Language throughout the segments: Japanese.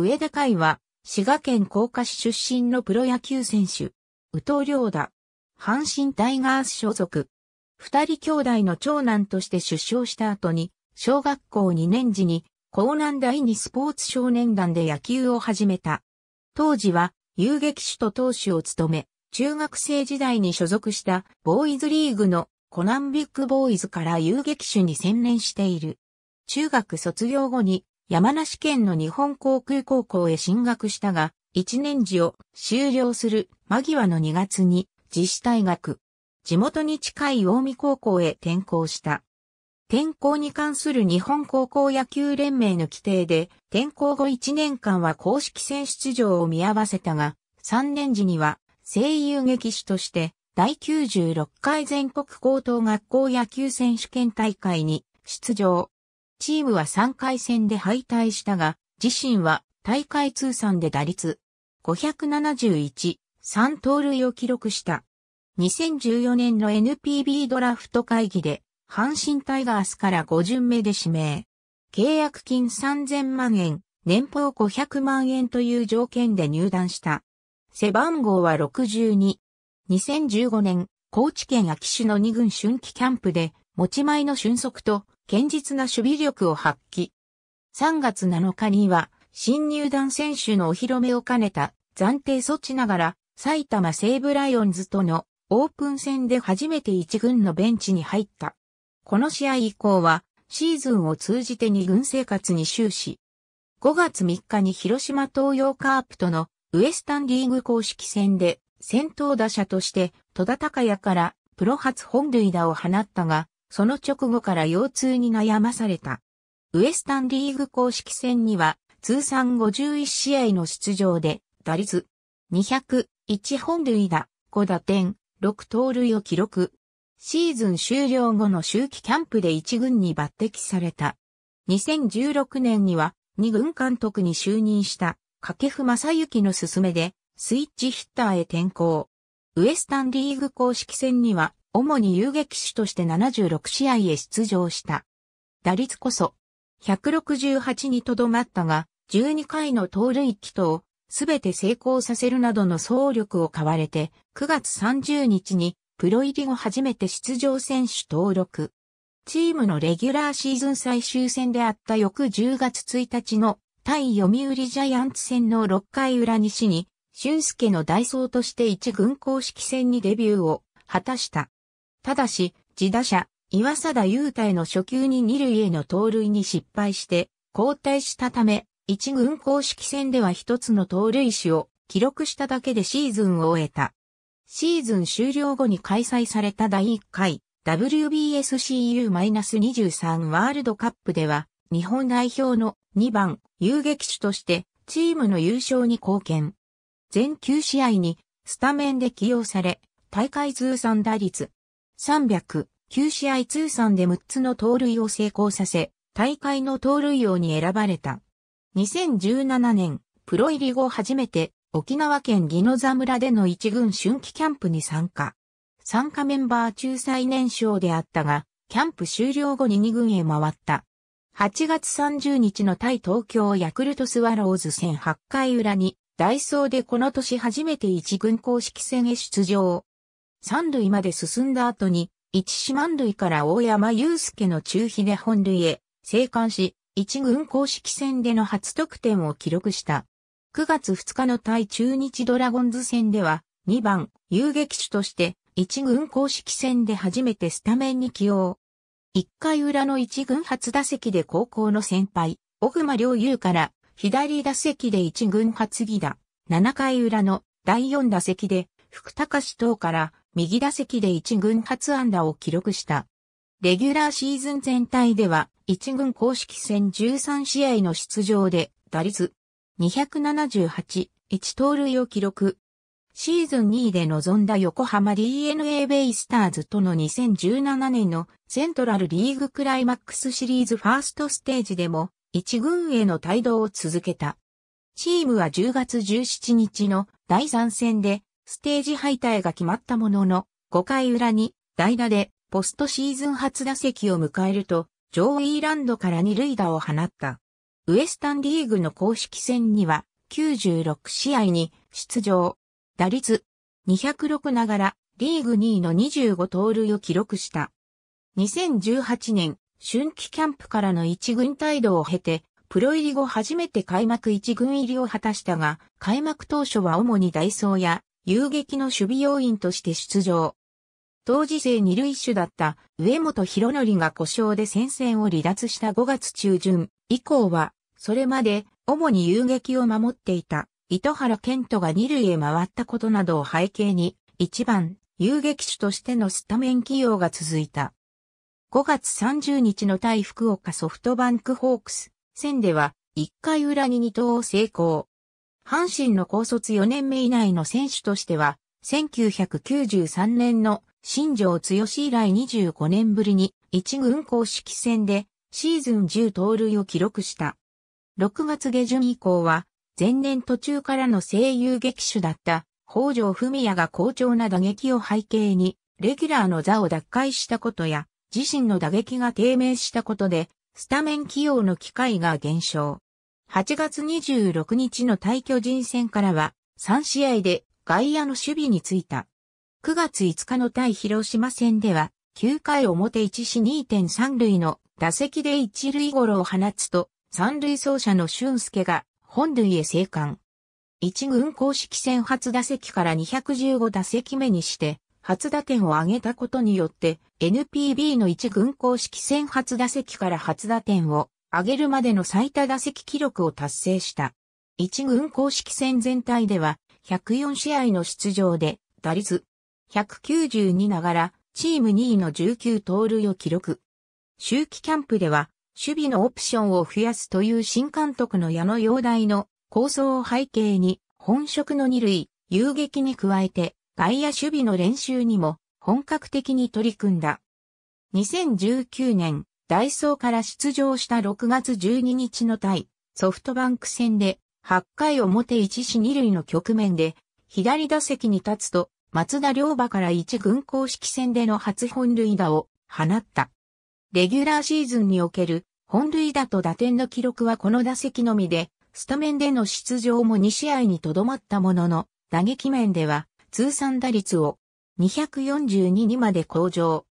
上田海は、滋賀県甲賀市出身のプロ野球選手。宇藤良太。阪神タイガース所属。二人兄弟の長男として出生した後に、小学校2年時に、江南第二スポーツ少年団で野球を始めた。当時は、遊撃手と投手を務め、中学生時代に所属したボーイズリーグのコナンビッグボーイズから遊撃手に専念している。中学卒業後に山梨県の日本航空高校へ進学したが、一年時を終了する間際の2月に自主退学。地元に近い近江高校へ転校した。転校に関する日本高校野球連盟の規定で、転校後1年間は公式戦出場を見合わせたが、3年時には声優劇手として第96回全国高等学校野球選手権大会に出場。チームは3回戦で敗退したが、自身は大会通算で打率571、3盗塁を記録した。2014年の NPB ドラフト会議で、阪神タイガースから5巡目で指名。契約金3000万円、年俸500万円という条件で入団した。背番号は62。2015年、高知県秋市の2軍春季キャンプで、持ち前の俊足と堅実な守備力を発揮。3月7日には、新入団選手のお披露目を兼ねた暫定措置ながら、埼玉西武ライオンズとのオープン戦で初めて1軍のベンチに入った。この試合以降は、シーズンを通じて2軍生活に終始。5月3日に広島東洋カープとのウエスタンリーグ公式戦で先頭打者として戸田隆也からプロ初本塁打を放ったが、その直後から腰痛に悩まされた。ウエスタンリーグ公式戦には通算51試合の出場で打率201本塁打5打点6盗塁を記録。シーズン終了後の秋季キャンプで1軍に抜擢された。2016年には2軍監督に就任した掛布正幸の勧めでスイッチヒッターへ転向。ウエスタンリーグ公式戦には主に遊撃手として76試合へ出場した。打率こそ168にとどまったが、12回の盗塁機とすべて成功させるなどの総力を買われて、9月30日にプロ入り後初めて出場選手登録。チームのレギュラーシーズン最終戦であった翌10月1日の対読売ジャイアンツ戦の6回裏西に、俊介の代走として一軍公式戦にデビューを果たした。ただし、自打者、岩貞優太への初球に二塁への盗塁に失敗して、交代したため、一軍公式戦では一つの盗塁死を記録しただけでシーズンを終えた。シーズン終了後に開催された第1回 WBSCU-23 ワールドカップでは、日本代表の2番遊撃手としてチームの優勝に貢献。全9試合にスタメンで起用され、大会通算打率300、9試合通算で6つの盗塁を成功させ、大会の盗塁王に選ばれた。2017年、プロ入り後初めて沖縄県宜野座村での一軍春季キャンプに参加。参加メンバー中最年少であったが、キャンプ終了後に2軍へ回った。8月30日の対東京ヤクルトスワローズ戦8回裏に、ダイソーでこの年初めて一軍公式戦へ出場。三塁まで進んだ後に、一四万塁から大山祐介の中飛で本塁へ、生還し、一軍公式戦での初得点を記録した。9月2日の対中日ドラゴンズ戦では、2番、遊撃手として、一軍公式戦で初めてスタメンに起用。1回裏の一軍初打席で高校の先輩、小熊良優から左打席で一軍初ギ打。7回裏の第4打席で福隆等から右打席で一軍初安打を記録した。レギュラーシーズン全体では、一軍公式戦13試合の出場で、打率278、1盗塁を記録。シーズン2位で臨んだ横浜 DNA ベイスターズとの2017年のセントラルリーグクライマックスシリーズファーストステージでも一軍への帯同を続けた。チームは10月17日の第3戦でステージ敗退が決まったものの、5回裏に代打でポストシーズン初打席を迎えると、ジョー・イーランドから二塁打を放った。ウエスタンリーグの公式戦には96試合に出場。打率206ながらリーグ2位の25盗塁を記録した。2018年春季キャンプからの一軍態度を経て、プロ入り後初めて開幕一軍入りを果たしたが、開幕当初は主にダイソーや遊撃の守備要員として出場。当時生二塁手だった上本博則が故障で戦線を離脱した5月中旬以降は、それまで主に遊撃を守っていた糸原健人が二塁へ回ったことなどを背景に、一番遊撃手としてのスタメン起用が続いた。5月30日の対福岡ソフトバンクホークス戦では1回裏に2投を成功。阪神の高卒4年目以内の選手としては、1993年の新庄剛志以来25年ぶりに一軍公式戦でシーズン10盗塁を記録した。6月下旬以降は前年途中からの声優劇手だった北条文也が好調な打撃を背景にレギュラーの座を奪回したことや自身の打撃が低迷したことでスタメン起用の機会が減少。8月26日の対巨人戦からは3試合で外野の守備についた。9月5日の対広島戦では、9回表1死2.3塁の打席で1塁ゴロを放つと、三塁走者の俊介が本塁へ生還。一軍公式戦初打席から215打席目にして、初打点を挙げたことによって、NPB の一軍公式戦初打席から初打点を挙げるまでの最多打席記録を達成した。一軍公式戦全体では、104試合の出場で、打率192ながら、チーム2位の19盗塁を記録。秋季キャンプでは、守備のオプションを増やすという新監督の矢野洋大の構想を背景に、本職の二塁、遊撃に加えて、外野守備の練習にも本格的に取り組んだ。2019年、ダイソーから出場した6月12日の対ソフトバンク戦で8回表1死2塁の局面で左打席に立つと松田良馬から一軍公式戦での初本塁打を放った。レギュラーシーズンにおける本塁打と打点の記録はこの打席のみで、スタメンでの出場も2試合にとどまったものの、打撃面では通算打率を242にまで向上。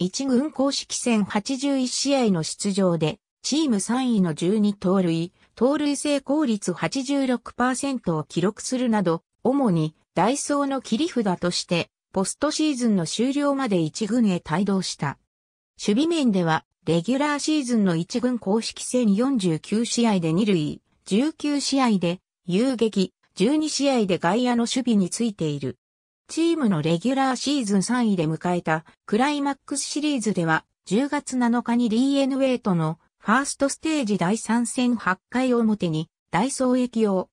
一軍公式戦81試合の出場で、チーム3位の12盗塁、盗塁成功率86%を記録するなど、主にダイソーの切り札として、ポストシーズンの終了まで一軍へ帯同した。守備面では、レギュラーシーズンの一軍公式戦49試合で2塁、19試合で遊撃、12試合で外野の守備についている。チームのレギュラーシーズン3位で迎えたクライマックスシリーズでは10月7日に DNA とのファーストステージ第3戦8回表にダイソーへ起用。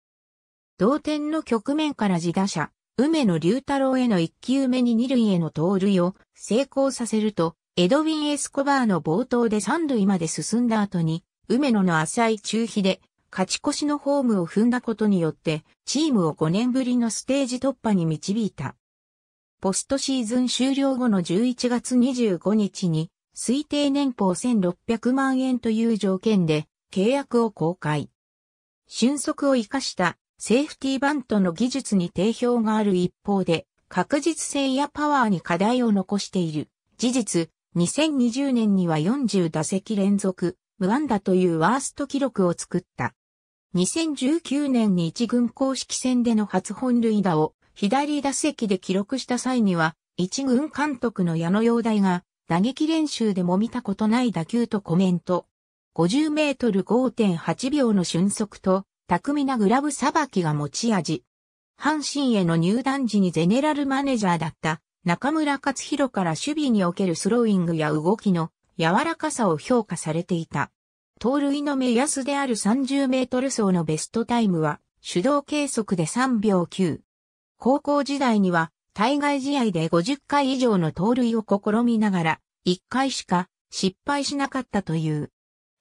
同点の局面から自打者、梅野隆太郎への1球目に2塁への盗塁を成功させると、エドウィン・エスコバーの冒頭で3塁まで進んだ後に、梅野の浅い中飛で勝ち越しのホームを踏んだことによって、チームを5年ぶりのステージ突破に導いた。ポストシーズン終了後の11月25日に、推定年俸1600万円という条件で契約を公開。俊足を生かしたセーフティーバントの技術に定評がある一方で、確実性やパワーに課題を残している。事実、2020年には40打席連続、無安打というワースト記録を作った。2019年に一軍公式戦での初本塁打を左打席で記録した際には、一軍監督の矢野洋大が打撃練習でも見たことない打球とコメント。50メートル5.8秒の瞬速と巧みなグラブさばきが持ち味。阪神への入団時にゼネラルマネージャーだった中村勝弘から守備におけるスローイングや動きの柔らかさを評価されていた。盗塁の目安である30メートル走のベストタイムは手動計測で3秒9。高校時代には対外試合で50回以上の盗塁を試みながら1回しか失敗しなかったという。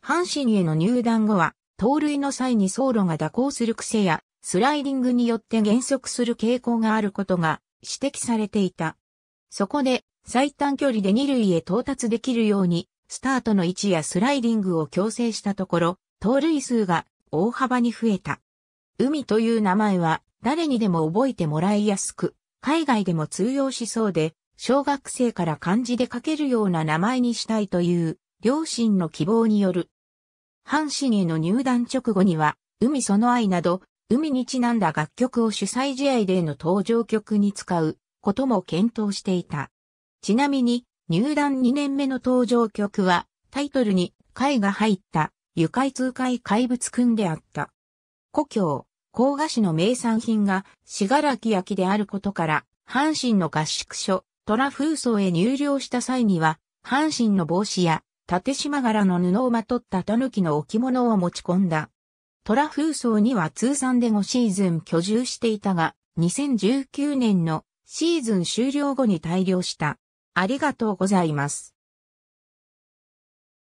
阪神への入団後は盗塁の際に走路が蛇行する癖や、スライディングによって減速する傾向があることが指摘されていた。そこで、最短距離で二塁へ到達できるように、スタートの位置やスライディングを強制したところ、盗塁数が大幅に増えた。海という名前は誰にでも覚えてもらいやすく、海外でも通用しそうで、小学生から漢字で書けるような名前にしたいという両親の希望による。阪神への入団直後には、海その愛など、海にちなんだ楽曲を主催試合での登場曲に使うことも検討していた。ちなみに、入団2年目の登場曲は、タイトルに貝が入った愉快痛快怪物くんであった。故郷、甲賀市の名産品が死柄木焼きであることから、阪神の合宿所、虎風荘へ入寮した際には、阪神の帽子や縦島柄の布をまとった狸の置物を持ち込んだ。虎風荘には通算で5シーズン居住していたが、2019年のシーズン終了後に退寮した。ありがとうございます。